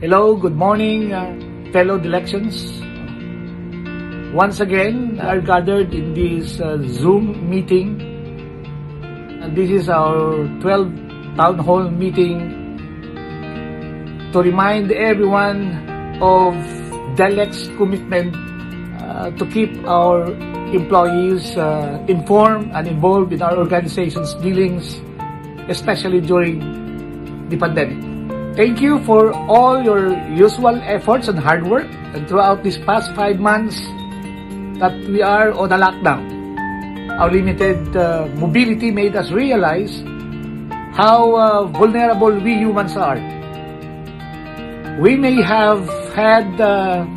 Hello, good morning, uh, fellow Delexians. Once again, are gathered in this uh, Zoom meeting. And this is our 12th town hall meeting to remind everyone of DELEC's commitment uh, to keep our employees uh, informed and involved in our organization's dealings, especially during the pandemic. Thank you for all your usual efforts and hard work and throughout these past five months that we are on a lockdown. Our limited uh, mobility made us realize how uh, vulnerable we humans are. We may have had uh,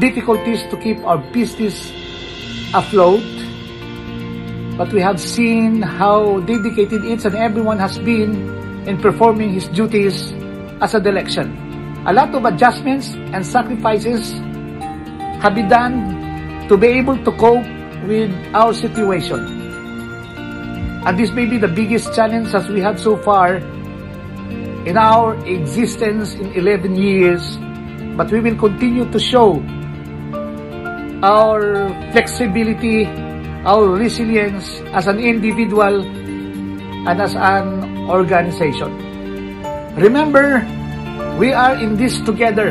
difficulties to keep our business afloat, but we have seen how dedicated each and everyone has been in performing his duties as a election. A lot of adjustments and sacrifices have been done to be able to cope with our situation. And this may be the biggest challenge as we have so far in our existence in 11 years, but we will continue to show our flexibility, our resilience as an individual and as an organization. Remember, we are in this together.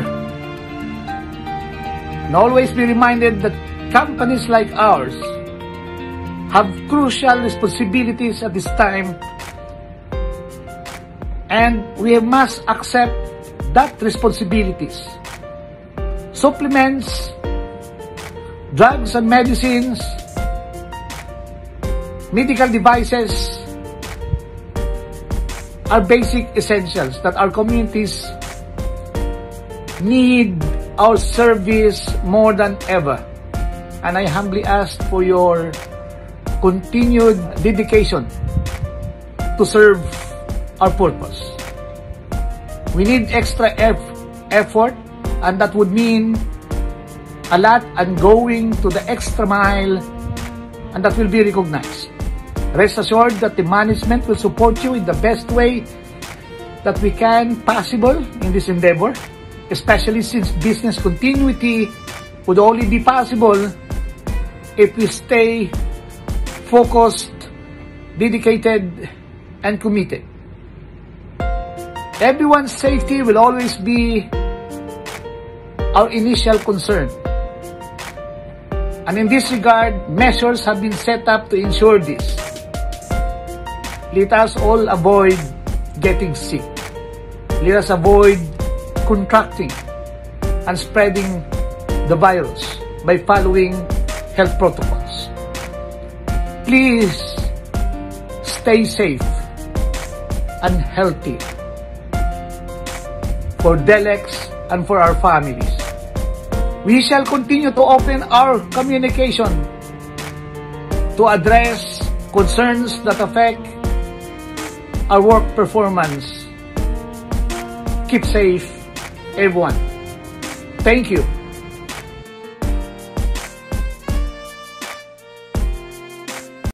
And always be reminded that companies like ours have crucial responsibilities at this time and we must accept that responsibilities. Supplements, drugs and medicines, medical devices are basic essentials that our communities need our service more than ever. And I humbly ask for your continued dedication to serve our purpose. We need extra effort and that would mean a lot and going to the extra mile and that will be recognized. Rest assured that the management will support you in the best way that we can possible in this endeavor, especially since business continuity would only be possible if we stay focused, dedicated, and committed. Everyone's safety will always be our initial concern. And in this regard, measures have been set up to ensure this. Let us all avoid getting sick. Let us avoid contracting and spreading the virus by following health protocols. Please stay safe and healthy for DELEX and for our families. We shall continue to open our communication to address concerns that affect our work performance. Keep safe, everyone. Thank you.